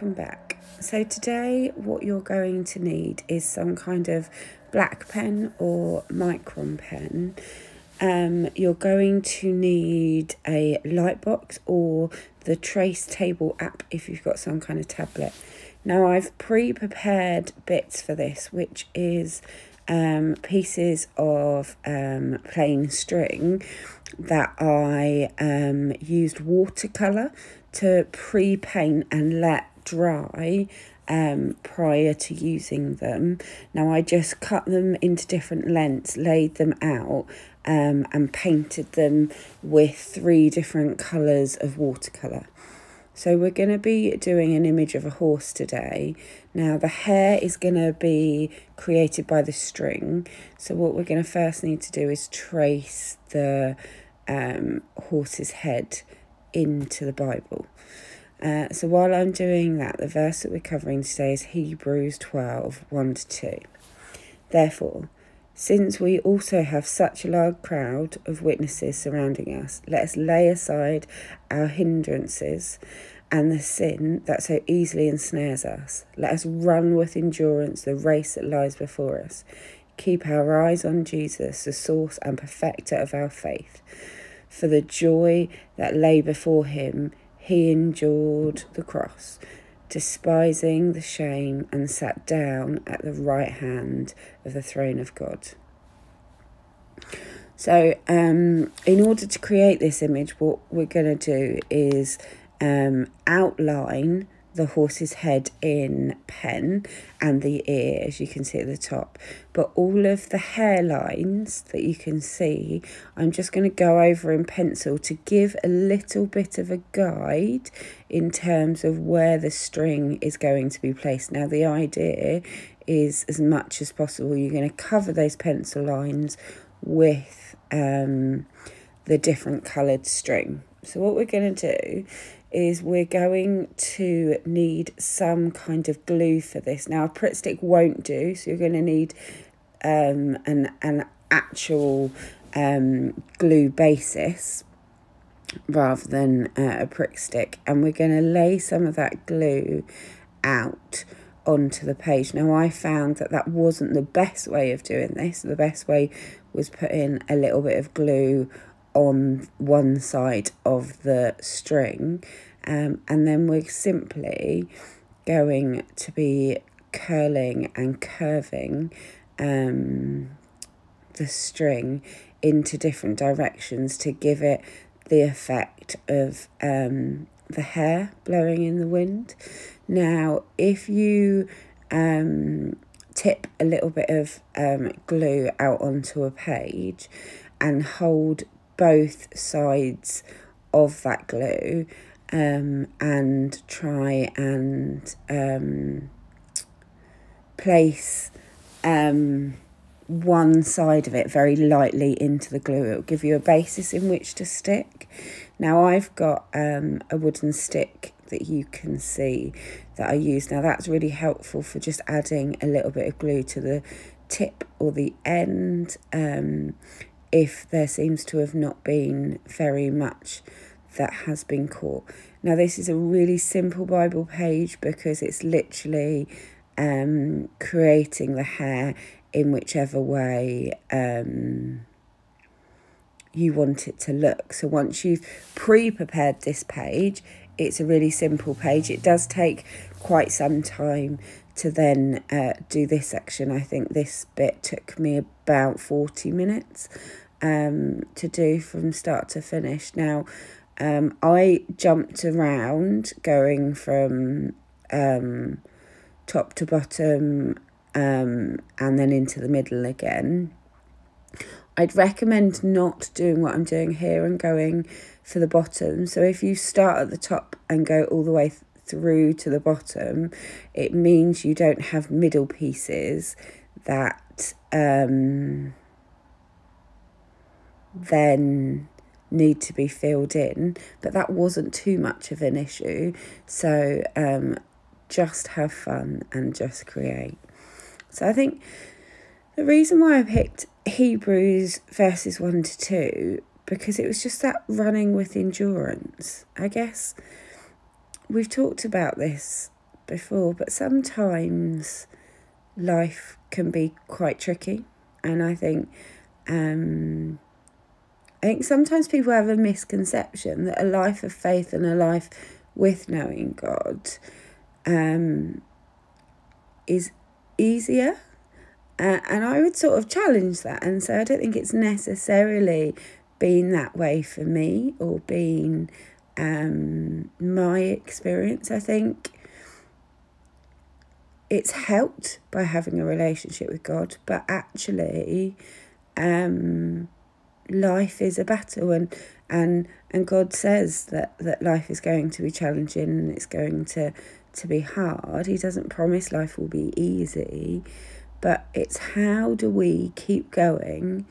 welcome back. So today what you're going to need is some kind of black pen or micron pen. Um, you're going to need a lightbox or the Trace Table app if you've got some kind of tablet. Now I've pre-prepared bits for this, which is um, pieces of um, plain string that I um, used watercolour to pre-paint and let dry um, prior to using them. Now I just cut them into different lengths, laid them out um, and painted them with three different colours of watercolour. So we're going to be doing an image of a horse today. Now the hair is going to be created by the string. So what we're going to first need to do is trace the um, horse's head into the Bible. Uh, so while I'm doing that, the verse that we're covering today is Hebrews 12 1 to 2. Therefore, since we also have such a large crowd of witnesses surrounding us, let us lay aside our hindrances and the sin that so easily ensnares us. Let us run with endurance the race that lies before us. Keep our eyes on Jesus, the source and perfecter of our faith. For the joy that lay before him, he endured the cross, despising the shame, and sat down at the right hand of the throne of God. So, um, in order to create this image, what we're going to do is um, outline the horse's head in pen and the ear as you can see at the top. But all of the hairlines that you can see I'm just going to go over in pencil to give a little bit of a guide in terms of where the string is going to be placed. Now the idea is as much as possible you're going to cover those pencil lines with um, the different coloured string. So what we're going to do is we're going to need some kind of glue for this. Now, a Pritt stick won't do, so you're going to need um, an, an actual um, glue basis rather than uh, a Pritt stick. And we're going to lay some of that glue out onto the page. Now, I found that that wasn't the best way of doing this. The best way was putting a little bit of glue on one side of the string um, and then we're simply going to be curling and curving um, the string into different directions to give it the effect of um, the hair blowing in the wind. Now, if you um, tip a little bit of um, glue out onto a page and hold both sides of that glue um, and try and um, place um, one side of it very lightly into the glue. It will give you a basis in which to stick. Now I've got um, a wooden stick that you can see that I use. Now that's really helpful for just adding a little bit of glue to the tip or the end um, if there seems to have not been very much that has been caught. Now, this is a really simple Bible page because it's literally um, creating the hair in whichever way um, you want it to look. So once you've pre-prepared this page, it's a really simple page. It does take quite some time to then uh, do this section. I think this bit took me about 40 minutes um, to do from start to finish. Now, um, I jumped around going from um, top to bottom um, and then into the middle again. I'd recommend not doing what I'm doing here and going for the bottom. So if you start at the top and go all the way th through to the bottom, it means you don't have middle pieces that um, then need to be filled in, but that wasn't too much of an issue. So um, just have fun and just create. So I think the reason why I picked Hebrews verses 1 to 2 because it was just that running with endurance. I guess we've talked about this before, but sometimes life can be quite tricky, and I think. Um, I think sometimes people have a misconception that a life of faith and a life with knowing God um, is easier. Uh, and I would sort of challenge that and say, I don't think it's necessarily been that way for me or been um, my experience. I think it's helped by having a relationship with God, but actually, um, life is a battle and and and God says that that life is going to be challenging and it's going to to be hard. He doesn't promise life will be easy, but it's how do we keep going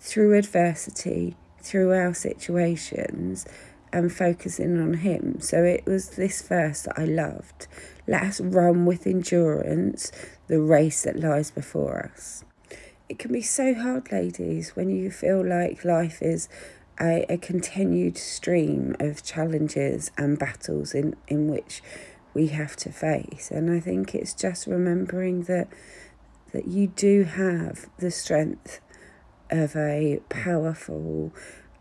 through adversity, through our situations and focusing on him. So it was this verse that I loved. Let us run with endurance the race that lies before us it can be so hard, ladies, when you feel like life is a, a continued stream of challenges and battles in, in which we have to face. And I think it's just remembering that that you do have the strength of a powerful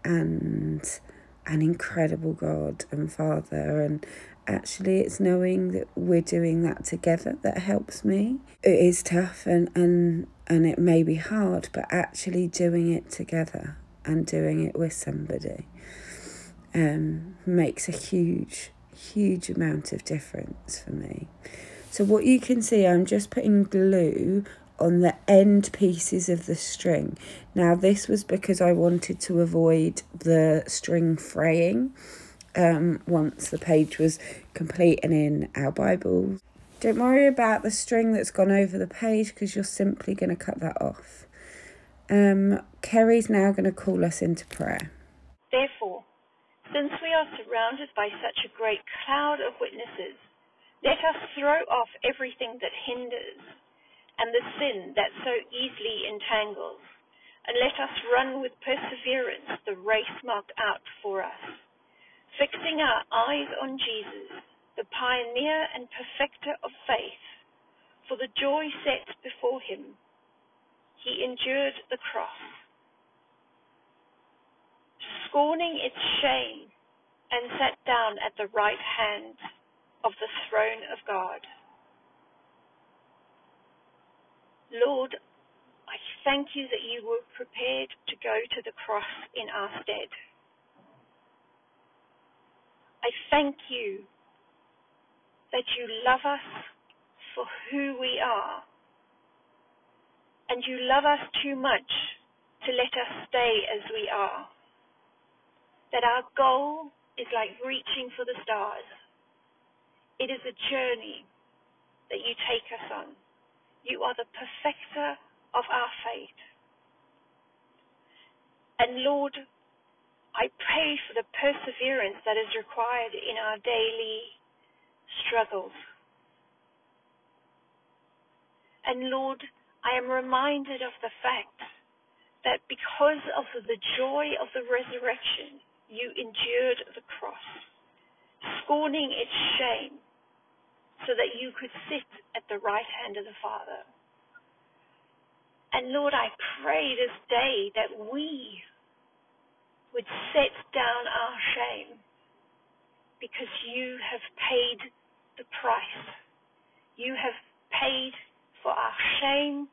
and an incredible God and Father and actually it's knowing that we're doing that together that helps me. It is tough and, and and it may be hard, but actually doing it together and doing it with somebody um, makes a huge, huge amount of difference for me. So, what you can see, I'm just putting glue on the end pieces of the string. Now, this was because I wanted to avoid the string fraying um, once the page was complete and in our Bible. Don't worry about the string that's gone over the page because you're simply going to cut that off. Um, Kerry's now going to call us into prayer. Therefore, since we are surrounded by such a great cloud of witnesses, let us throw off everything that hinders and the sin that so easily entangles, and let us run with perseverance the race marked out for us, fixing our eyes on Jesus the pioneer and perfecter of faith, for the joy set before him, he endured the cross, scorning its shame, and sat down at the right hand of the throne of God. Lord, I thank you that you were prepared to go to the cross in our stead. I thank you that you love us for who we are. And you love us too much to let us stay as we are. That our goal is like reaching for the stars. It is a journey that you take us on. You are the perfecter of our faith. And Lord, I pray for the perseverance that is required in our daily struggles. And Lord, I am reminded of the fact that because of the joy of the resurrection, you endured the cross, scorning its shame, so that you could sit at the right hand of the Father. And Lord, I pray this day that we would set down our shame because you have paid the price. You have paid for our shame.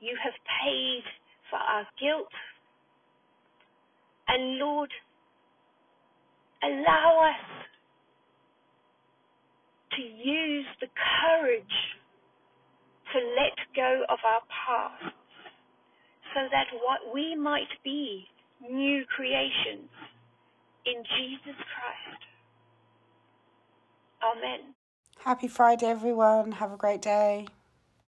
You have paid for our guilt. And Lord, allow us to use the courage to let go of our past so that what we might be new creations in Jesus Christ. Amen. Happy Friday, everyone. Have a great day.